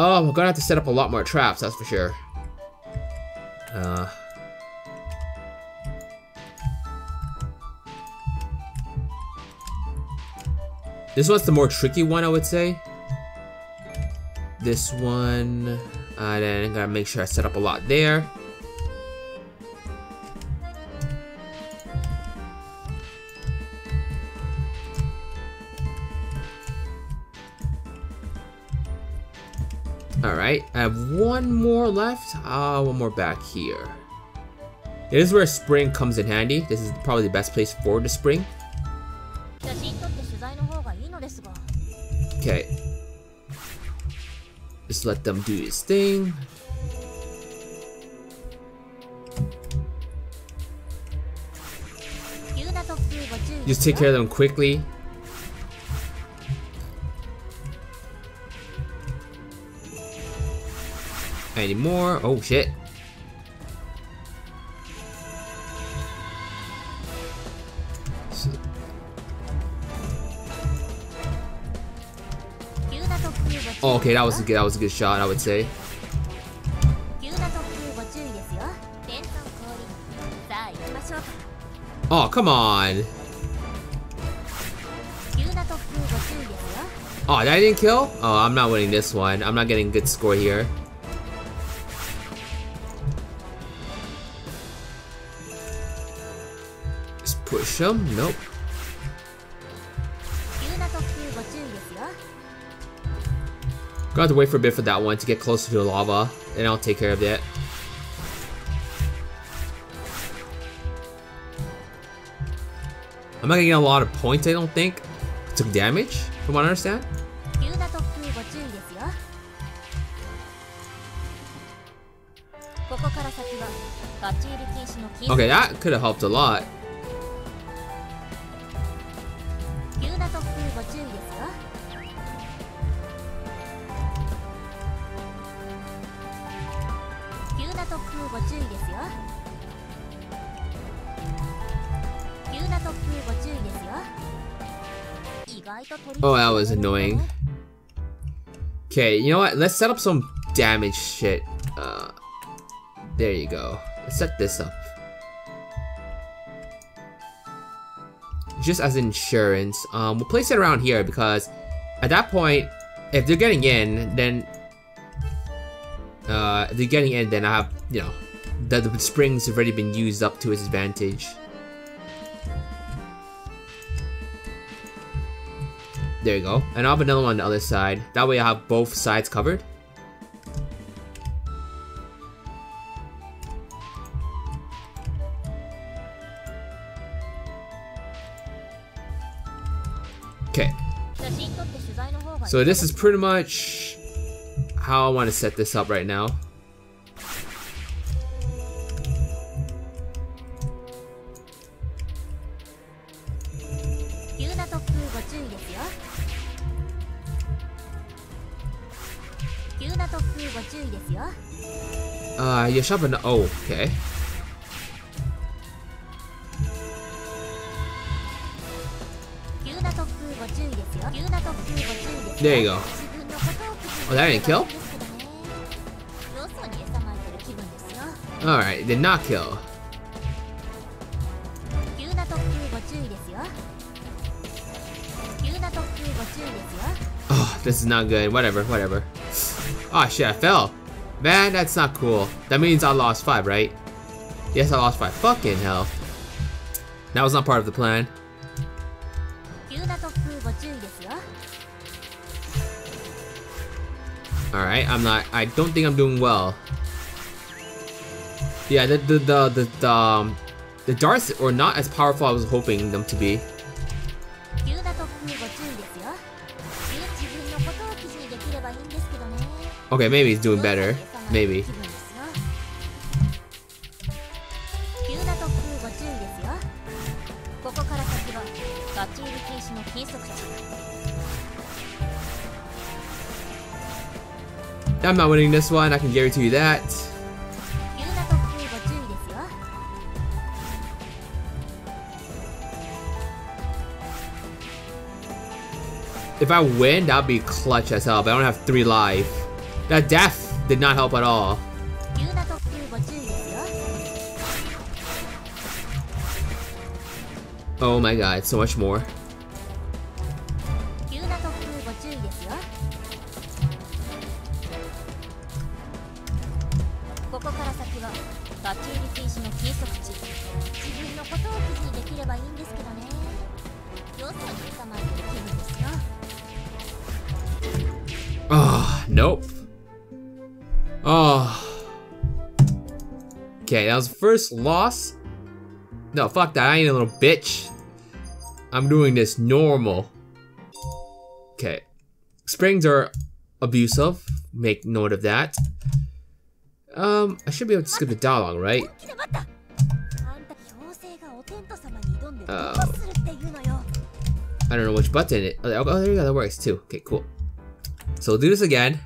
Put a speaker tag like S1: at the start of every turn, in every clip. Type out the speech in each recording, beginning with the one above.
S1: Oh, we're gonna have to set up a lot more traps, that's for sure. Uh... This one's the more tricky one, I would say. This one... Uh, then I gotta make sure I set up a lot there. Alright, I have one more left. Ah, uh, one more back here. This is where spring comes in handy. This is probably the best place for the spring. Okay. Just let them do his thing. Just take care of them quickly. Any more? Oh shit. Oh, okay, that was a good that was a good shot, I would say. Oh, come on. Oh, that didn't kill? Oh, I'm not winning this one. I'm not getting a good score here. Him? Nope. Gonna have to wait for a bit for that one to get closer to the lava, and I'll take care of that. I'm not getting a lot of points, I don't think. Took damage, from what I understand. Okay, that could have helped a lot. Oh, that was annoying. Okay, you know what? Let's set up some damage shit. Uh, there you go. Let's set this up. Just as insurance. Um, we'll place it around here because at that point, if they're getting in, then uh, if they're getting in, then I have, you know, the, the springs have already been used up to its advantage. There you go. And I'll have another one on the other side. That way I have both sides covered. Okay. So this is pretty much how I want to set this up right now. Uh, you're sharp enough. Oh, okay. There you go. Oh, that didn't kill? Alright, did not kill. Oh, this is not good. Whatever, whatever. Oh shit, I fell. Man, that's not cool. That means I lost 5, right? Yes, I lost 5. Fucking hell. That was not part of the plan. Alright, I'm not, I don't think I'm doing well. Yeah, the, the, the, the, the, um, the darts are not as powerful as I was hoping them to be. Okay, maybe he's doing better. Maybe. I'm not winning this one, I can guarantee you that. If I win, that'll be clutch as hell, but I don't have three life. That death did not help at all. Oh my god, so much more. Nope. Oh. Okay, that was first loss. No, fuck that. I ain't a little bitch. I'm doing this normal. Okay. Springs are abusive. Make note of that. Um, I should be able to skip the dialogue, right?
S2: Oh.
S1: I don't know which button it. Oh, oh there we go. That works too. Okay, cool. So we'll do this again.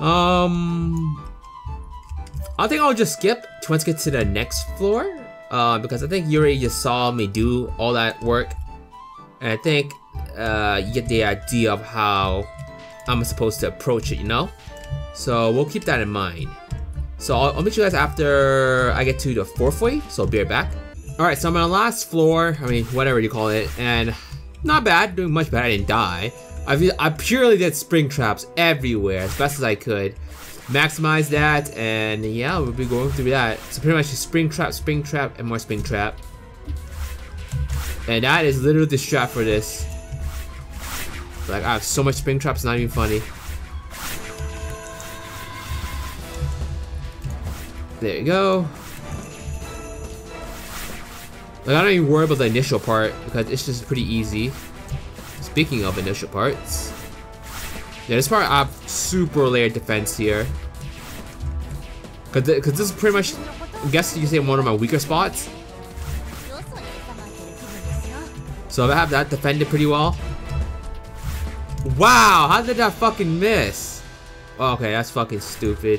S1: Um, I think I'll just skip to once get to the next floor. Uh, because I think you already just saw me do all that work, and I think uh, you get the idea of how I'm supposed to approach it. You know. So we'll keep that in mind. So I'll, I'll meet you guys after I get to the fourth way, So I'll be right back. Alright, so I'm on the last floor, I mean, whatever you call it, and not bad, doing much better, I didn't die. I, I purely did spring traps everywhere, as best as I could. Maximize that, and yeah, we'll be going through that. So pretty much spring trap, spring trap, and more spring trap. And that is literally the strat for this. Like, I have so much spring traps, not even funny. There you go. Like, I don't even worry about the initial part because it's just pretty easy. Speaking of initial parts. Yeah, this part I have super layered defense here. Cause, th cause this is pretty much, I guess you say one of my weaker spots. So I have that defended pretty well. Wow, how did that fucking miss? Oh, okay, that's fucking stupid.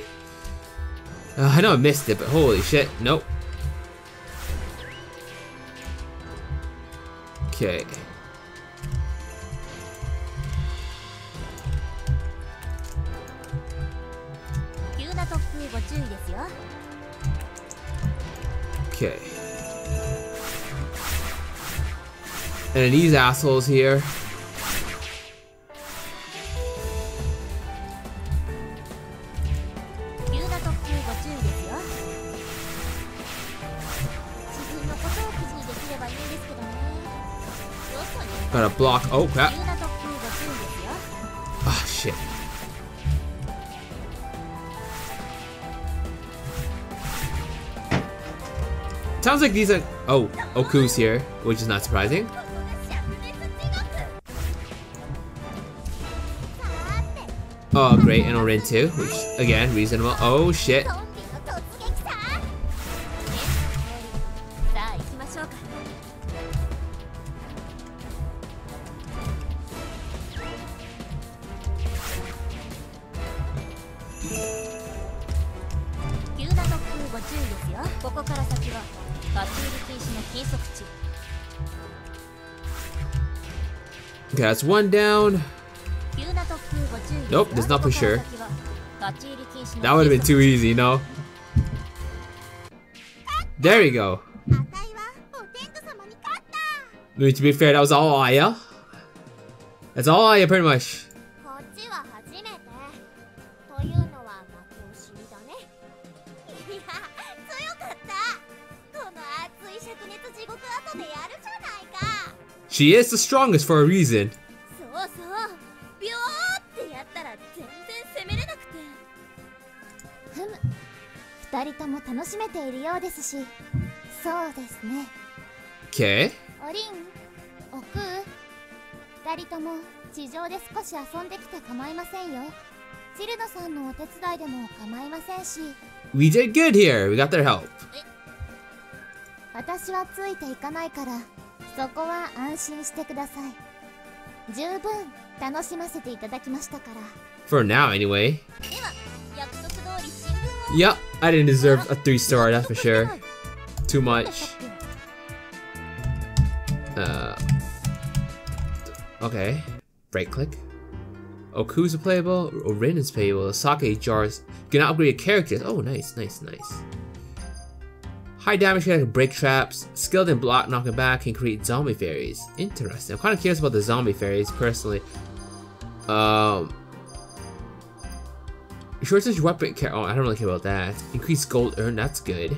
S1: Uh, I know I missed it, but holy shit, nope. Okay. Okay. And these assholes here. Gotta block. Oh crap. Ah, oh, shit. Sounds like these are- oh, Okuu's here, which is not surprising. Oh great, and Orin too, which again, reasonable. Oh shit, Okay, that's one down. Nope, there's not for sure. That would have been too easy, no? There we go. I mean, to be fair, that was all Aya. That's all Aya, pretty much. She is the strongest for a reason. Okay. We did good here. We got their help.
S2: 私はついていかないからそこは安心してください十分楽しませていただきましたから
S1: For now, anyway. Yep, I didn't deserve a three star, that's for sure. Too much. Uh. Okay. Right click. Oku's playable. Rin is playable. Sake jars. You can upgrade characters. Oh, nice, nice, nice. High damage can break traps. Skilled in block knocking back can create zombie fairies. Interesting. I'm kind of curious about the zombie fairies personally. Um. Short range weapon. Oh, I don't really care about that. Increase gold earned. That's good.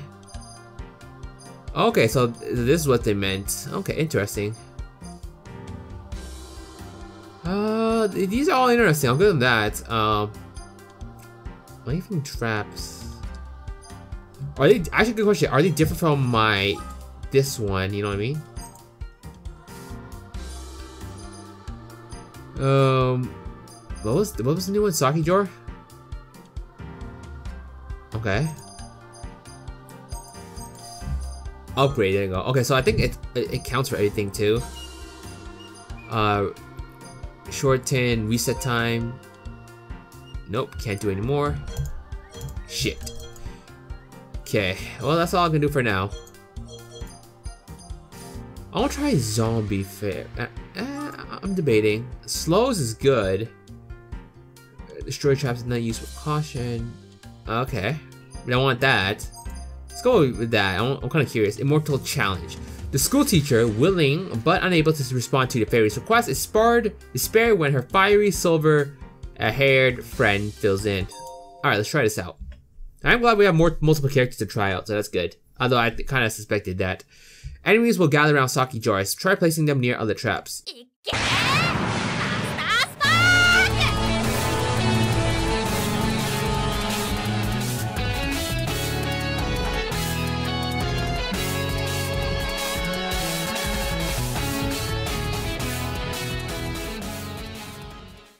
S1: Okay, so this is what they meant. Okay, interesting. Uh, these are all interesting. I'll give them that. Um, even traps. Are they actually good question? Are they different from my this one? You know what I mean? Um, what was what was the new one? Sake jar. Okay. Upgrade. There you go. Okay, so I think it it, it counts for everything too. Uh, shorten reset time. Nope, can't do anymore. Shit. Okay, well that's all I can do for now. I want to try zombie fair. Uh, uh, I'm debating. Slows is good. Destroy traps is not used with caution. Okay, I don't want that. Let's go with that. I'm, I'm kind of curious. Immortal challenge. The school teacher, willing but unable to respond to the fairy's request, is spared, spared when her fiery silver-haired friend fills in. Alright, let's try this out. I'm glad we have more multiple characters to try out, so that's good. Although I kind of suspected that. Enemies will gather around Sake jars. Try placing them near other traps.